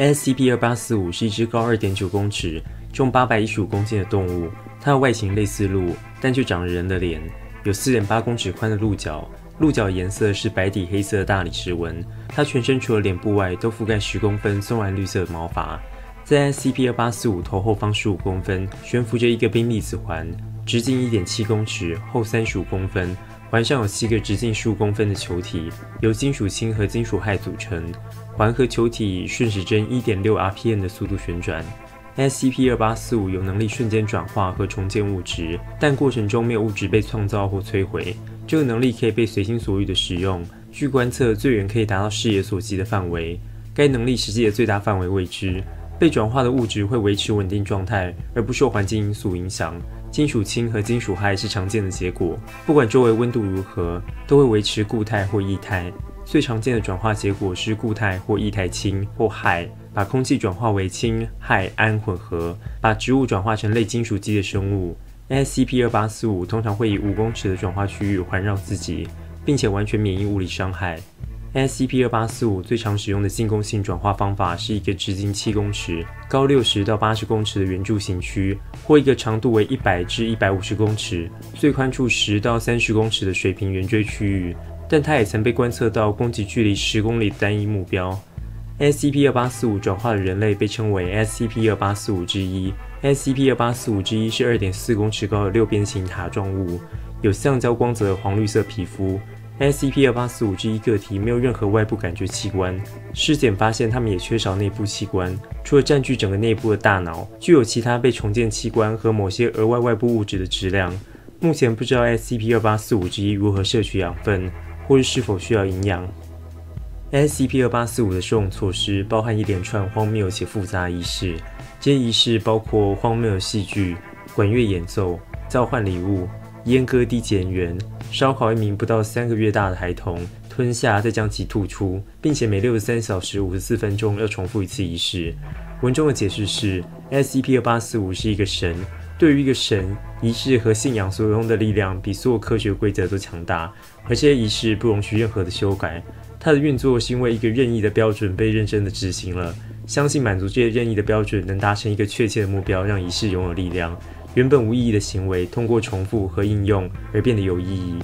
SCP 二八四五是一只高二点九公尺、重八百一十五公斤的动物。它的外形类似鹿，但却长着人的脸，有四点八公尺宽的鹿角，鹿角颜色是白底黑色的大理石纹。它全身除了脸部外，都覆盖十公分松软绿色的毛发。在 SCP 二八四五头后方十五公分悬浮着一个冰粒子环，直径一点七公尺，厚三十五公分。环上有七个直径十五公分的球体，由金属氢和金属氦组成。环和球体顺时针一点六 rpm 的速度旋转。SCP 二八四五有能力瞬间转化和重建物质，但过程中没有物质被创造或摧毁。这个能力可以被随心所欲的使用。据观测，最远可以达到视野所及的范围。该能力实际的最大范围未知。被转化的物质会维持稳定状态，而不受环境因素影响。金属氢和金属氦是常见的结果，不管周围温度如何，都会维持固态或液态。最常见的转化结果是固态或液态氢或氦，把空气转化为氢、氦、氨混合，把植物转化成类金属基的生物。SCP-2845 通常会以五公尺的转化区域环绕自己，并且完全免疫物理伤害。SCP-2845 最常使用的进攻性转化方法是一个直径七公尺、高六十到八十公尺的圆柱形区，或一个长度为一百至一百五十公尺、最宽处十到三十公尺的水平圆锥区域。但它也曾被观测到攻击距离十公里的单一目标。SCP-2845 转化的人类被称为 SCP-2845 之一。SCP-2845 之一是二点四公尺高的六边形塔状物，有橡胶光泽的黄绿色皮肤。SCP-2845 之一个体没有任何外部感觉器官，尸检发现它们也缺少内部器官，除了占据整个内部的大脑，具有其他被重建器官和某些额外外部物质的质量。目前不知道 SCP-2845 之一如何摄取养分，或是是否需要营养。SCP-2845 的收容措施包含一连串荒谬且复杂仪式，这些仪式包括荒谬的戏剧、管乐演奏、交换礼物、阉割低减员。烧烤一名不到三个月大的孩童，吞下再将其吐出，并且每六十三小时五十四分钟要重复一次仪式。文中的解释是：SCP-2845 是一个神，对于一个神，仪式和信仰所用的力量比所有科学规则都强大，而这些仪式不容许任何的修改。它的运作是因为一个任意的标准被认真的执行了，相信满足这些任意的标准能达成一个确切的目标，让仪式拥有力量。原本无意义的行为，通过重复和应用而变得有意义。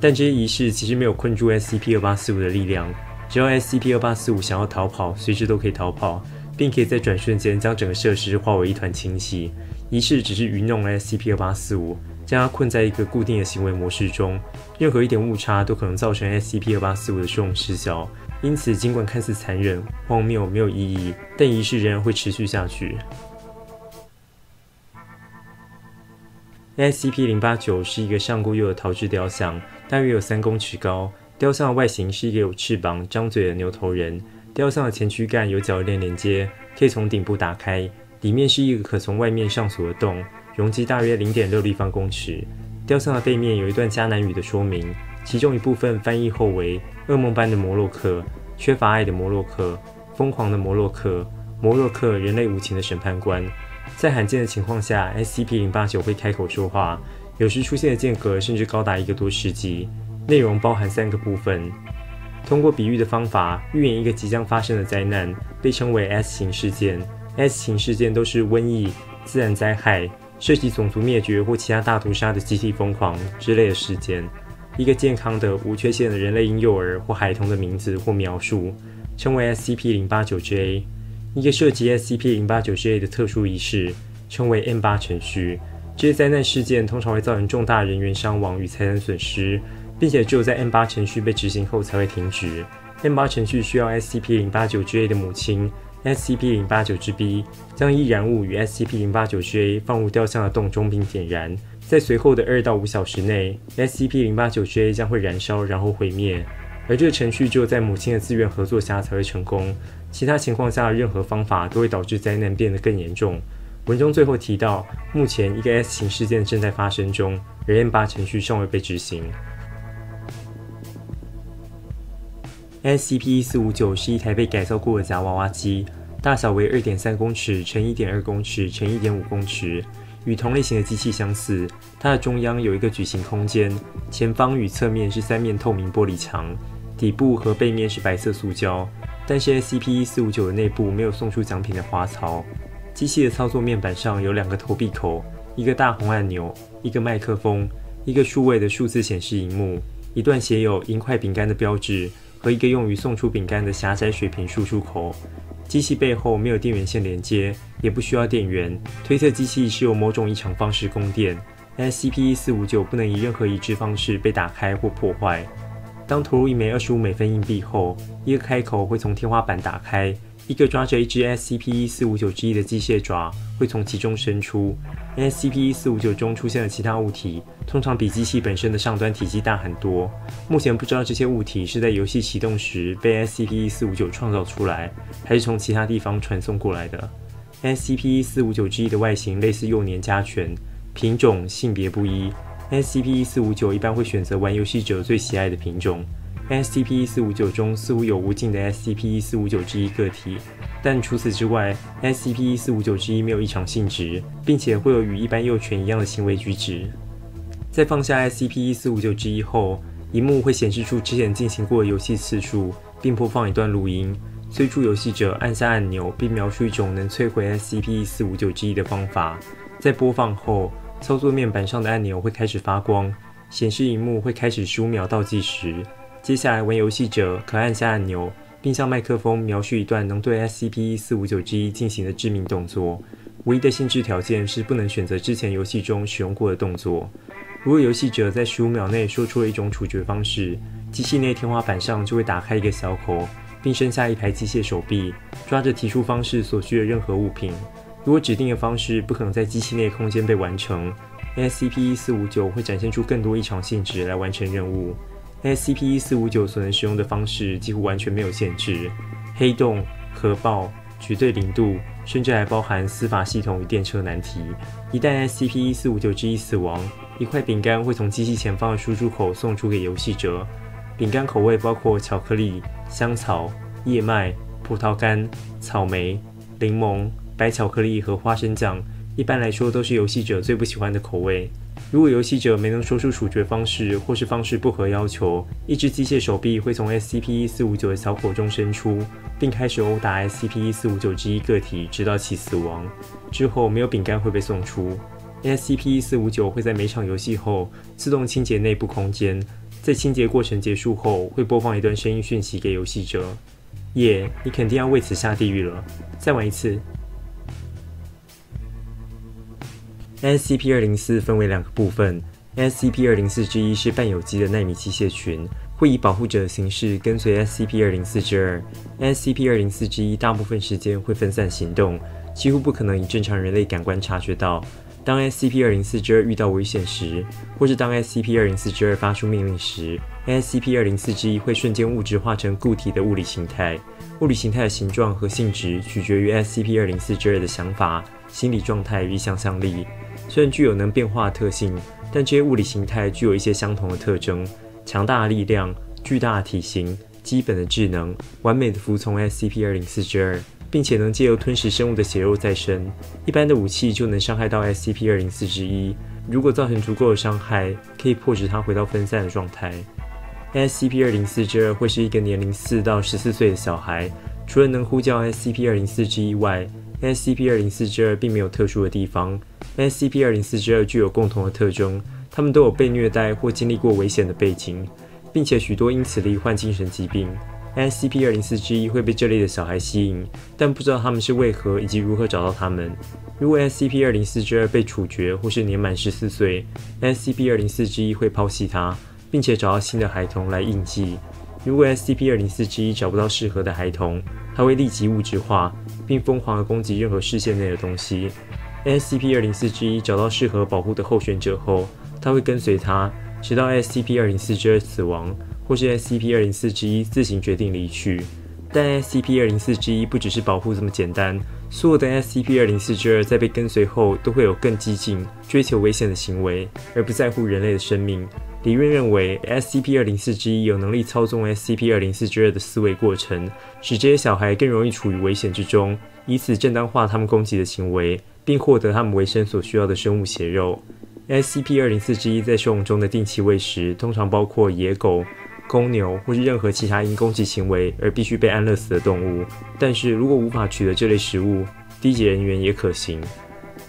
但这些仪式其实没有困住 SCP-2845 的力量。只要 SCP-2845 想要逃跑，随时都可以逃跑，并可以在转瞬间将整个设施化为一团清晰。仪式只是愚弄 SCP-2845，将它困在一个固定的行为模式中。任何一点误差都可能造成 SCP-2845 的受用失效。因此，尽管看似残忍、荒谬、没有意义，但仪式仍然会持续下去。SCP-089 是一个上过釉的陶制雕像，大约有三公尺高。雕像的外形是一个有翅膀、张嘴的牛头人。雕像的前躯干有铰链连接，可以从顶部打开，里面是一个可从外面上锁的洞，容积大约零点六立方公尺。雕像的背面有一段迦南语的说明，其中一部分翻译后为“噩梦般的摩洛克，缺乏爱的摩洛克，疯狂的摩洛克，摩洛克人类无情的审判官”。在罕见的情况下，SCP-089 会开口说话，有时出现的间隔甚至高达一个多世纪。内容包含三个部分：通过比喻的方法预言一个即将发生的灾难，被称为 S 型事件。S 型事件都是瘟疫、自然灾害、涉及种族灭绝或其他大屠杀的集体疯狂之类的事件。一个健康的、无缺陷的人类婴幼儿或孩童的名字或描述，称为 SCP-089-A。一个涉及 SCP-089-A 的特殊仪式，称为 M8 程序。这些灾难事件通常会造成重大人员伤亡与财产损失，并且只有在 M8 程序被执行后才会停止。M8 程序需要 SCP-089-A 的母亲 SCP-089-B 将易燃物与 SCP-089-A 放入雕像的洞中并点燃，在随后的二到五小时内，SCP-089-A 将会燃烧然后毁灭。而这个程序只有在母亲的自愿合作下才会成功。其他情况下，任何方法都会导致灾难变得更严重。文中最后提到，目前一个 S 型事件正在发生中，而 M8 程序尚未被执行。SCP-1459 是一台被改造过的夹娃娃机，大小为2.3公尺乘1.2公尺乘1.5公尺，与同类型的机器相似。它的中央有一个矩形空间，前方与侧面是三面透明玻璃墙，底部和背面是白色塑胶。但是 SCP-1459 的内部没有送出奖品的花槽。机器的操作面板上有两个投币口，一个大红按钮，一个麦克风，一个数位的数字显示荧幕，一段写有“银块饼干”的标志和一个用于送出饼干的狭窄水平输出口。机器背后没有电源线连接，也不需要电源，推测机器是由某种异常方式供电。SCP-1459 不能以任何已知方式被打开或破坏。当投入一枚二十五美分硬币后，一个开口会从天花板打开，一个抓着一只 SCP-1459 之一的机械爪会从其中伸出。SCP-1459 中出现的其他物体通常比机器本身的上端体积大很多。目前不知道这些物体是在游戏启动时被 SCP-1459 创造出来，还是从其他地方传送过来的。SCP-1459 之一的外形类似幼年家犬，品种性别不一。SCP-1459 一般会选择玩游戏者最喜爱的品种。SCP-1459 中似乎有无尽的 SCP-1459 之一个体，但除此之外，SCP-1459 之一没有异常性质，并且会有与一般幼犬一样的行为举止。在放下 SCP-1459 之一后，荧幕会显示出之前进行过的游戏次数，并播放一段录音，催促游戏者按下按钮，并描述一种能摧毁 SCP-1459 之一的方法。在播放后，操作面板上的按钮会开始发光，显示荧幕会开始十五秒倒计时。接下来，玩游戏者可按下按钮，并向麦克风描述一段能对 SCP-1459 之一进行的致命动作。唯一的限制条件是不能选择之前游戏中使用过的动作。如果游戏者在十五秒内说出了一种处决方式，机器内天花板上就会打开一个小口，并伸下一排机械手臂，抓着提出方式所需的任何物品。如果指定的方式不可能在机器内空间被完成，SCP-1459 会展现出更多异常性质来完成任务。SCP-1459 所能使用的方式几乎完全没有限制：黑洞、核爆、绝对零度，甚至还包含司法系统与电车难题。一旦 SCP-1459 之一死亡，一块饼干会从机器前方的输出口送出给游戏者。饼干口味包括巧克力、香草、燕麦、葡萄干、草莓、柠檬。白巧克力和花生酱，一般来说都是游戏者最不喜欢的口味。如果游戏者没能说出处决方式，或是方式不合要求，一只机械手臂会从 SCP-1459 的小口中伸出，并开始殴打 SCP-1459 之一个体，直到其死亡。之后，没有饼干会被送出。SCP-1459 会在每场游戏后自动清洁内部空间，在清洁过程结束后，会播放一段声音讯息给游戏者：“耶，你肯定要为此下地狱了。”再玩一次。SCP-204 分为两个部分。SCP-204 之一是半有机的纳米机械群，会以保护者的形式跟随 SCP-204 之二。SCP-204 之一大部分时间会分散行动，几乎不可能以正常人类感官察觉到。当 SCP-204 之二遇到危险时，或是当 SCP-204 之二发出命令时，SCP-204 之一会瞬间物质化成固体的物理形态。物理形态的形状和性质取决于 SCP-204 之二的想法、心理状态与想象力。虽然具有能变化的特性，但这些物理形态具有一些相同的特征：强大的力量、巨大的体型、基本的智能、完美的服从 SCP-204 之二，并且能借由吞食生物的血肉再生。一般的武器就能伤害到 SCP-204 之一。如果造成足够的伤害，可以迫使它回到分散的状态。SCP-204 之二会是一个年龄四到十四岁的小孩。除了能呼叫 SCP-204，SCP-204 之二并没有特殊的地方。SCP-204 之二具有共同的特征，他们都有被虐待或经历过危险的背景，并且许多因此罹患精神疾病。SCP-204 之一会被这类的小孩吸引，但不知道他们是为何以及如何找到他们。如果 SCP-204 之二被处决或是年满十四岁，SCP-204 之一会抛弃他，并且找到新的孩童来应记。如果 SCP-204 之一找不到适合的孩童，他会立即物质化，并疯狂地攻击任何视线内的东西。SCP-204 之一找到适合保护的候选者后，他会跟随他，直到 SCP-204 之二死亡，或是 SCP-204 之一自行决定离去。但 SCP-204 之一不只是保护这么简单，所有的 SCP-204 之二在被跟随后，都会有更激进、追求危险的行为，而不在乎人类的生命。理论认为，SCP-204 之一有能力操纵 SCP-204 之二的思维过程，使这些小孩更容易处于危险之中，以此正当化他们攻击的行为。并获得他们维生所需要的生物血肉。SCP-204 之一在收容中的定期喂食通常包括野狗、公牛或是任何其他因攻击行为而必须被安乐死的动物。但是如果无法取得这类食物，低级人员也可行。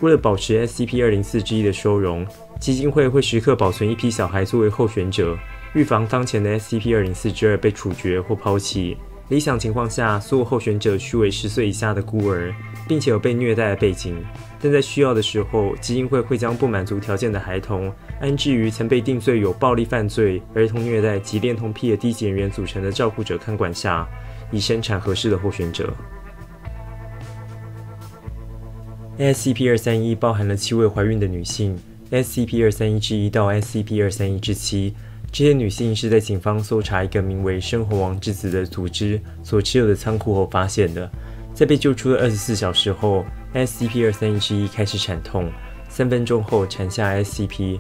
为了保持 SCP-204 之一的收容，基金会会时刻保存一批小孩作为候选者，预防当前的 SCP-204 之二被处决或抛弃。理想情况下，所有候选者须为十岁以下的孤儿，并且有被虐待的背景。但在需要的时候，基金会会将不满足条件的孩童安置于曾被定罪有暴力犯罪、儿童虐待及恋童癖的低级人员组成的照顾者看管下，以生产合适的候选者。SCP-231 包含了七位怀孕的女性，SCP-231 之一到 SCP-231 之七。这些女性是在警方搜查一个名为“生活王之子”的组织所持有的仓库后发现的。在被救出的二十四小时后，SCP-231 之一开始产痛，三分钟后产下 SCP，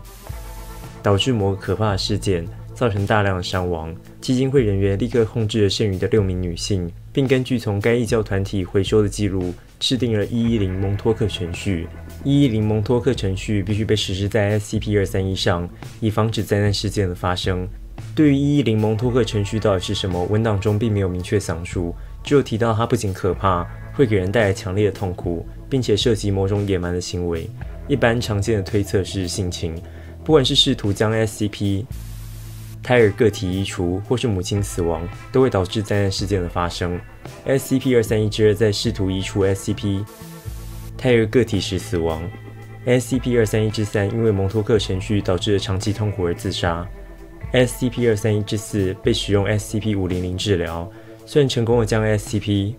导致某个可怕的事件，造成大量的伤亡。基金会人员立刻控制了剩余的六名女性，并根据从该异教团体回收的记录，制定了一一零蒙托克程序。一一零蒙托克程序必须被实施在 SCP-231 上，以防止灾难事件的发生。对于一一零蒙托克程序到底是什么，文档中并没有明确详述，只有提到它不仅可怕，会给人带来强烈的痛苦，并且涉及某种野蛮的行为。一般常见的推测是性侵，不管是试图将 SCP 胎儿个体移除，或是母亲死亡，都会导致灾难事件的发生。SCP-231 之二在试图移除 SCP。胎儿个体时死亡，SCP-231 之三因为蒙托克程序导致的长期痛苦而自杀，SCP-231 之四被使用 SCP-500 治疗，虽然成功的将 SCP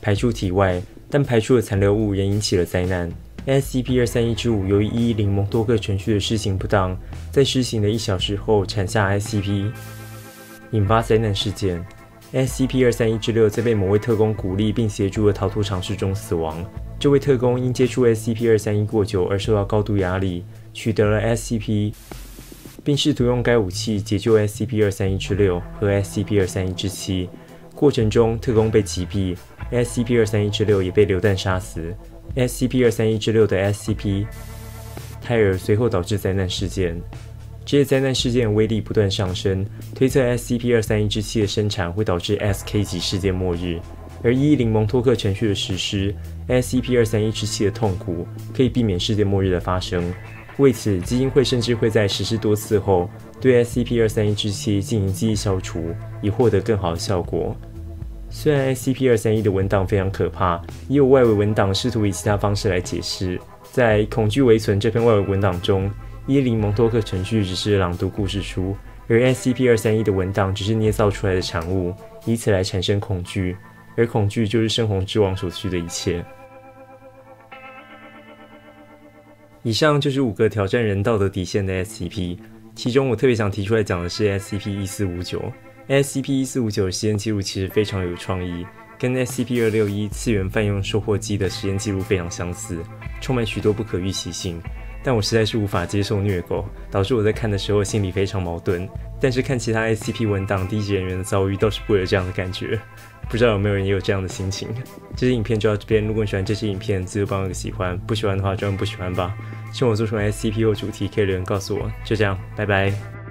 排出体外，但排出的残留物仍引起了灾难。SCP-231 之五由于110蒙多克程序的施行不当，在施行的一小时后产下 SCP，引发灾难事件。SCP-231 之六在被某位特工鼓励并协助的逃脱尝试中死亡。这位特工因接触 SCP-231 过久而受到高度压力，取得了 SCP，并试图用该武器解救 SCP-231 之六和 SCP-231 之七。过程中，特工被击毙，SCP-231 之六也被流弹杀死。SCP 二三一之六的 SCP 胎儿随后导致灾难事件。这些灾难事件威力不断上升，推测 SCP 二三一之七的生产会导致 SK 级世界末日。而一零蒙托克程序的实施，SCP 二三一之七的痛苦可以避免世界末日的发生。为此，基金会甚至会在实施多次后，对 SCP 二三一之七进行记忆消除，以获得更好的效果。虽然 SCP-231 的文档非常可怕，也有外围文档试图以其他方式来解释。在《恐惧为存》这篇外围文档中，一零蒙托克程序只是朗读故事书，而 SCP-231 的文档只是捏造出来的产物，以此来产生恐惧。而恐惧就是深红之王所需的一切。以上就是五个挑战人道德底线的 SCP，其中我特别想提出来讲的是 SCP 一四五九。SCP 一四五九的实验记录其实非常有创意，跟 SCP 二六一次元泛用收获机的实验记录非常相似，充满许多不可预期性。但我实在是无法接受虐狗，导致我在看的时候心里非常矛盾。但是看其他 SCP 文档低级人员的遭遇，倒是不会有这样的感觉。不知道有没有人也有这样的心情？这期影片就到这边。如果你喜欢这期影片，记得帮我个喜欢；不喜欢的话，就按不喜欢吧。希望我做出 SCP 或主题，可以留言告诉我。就这样，拜拜。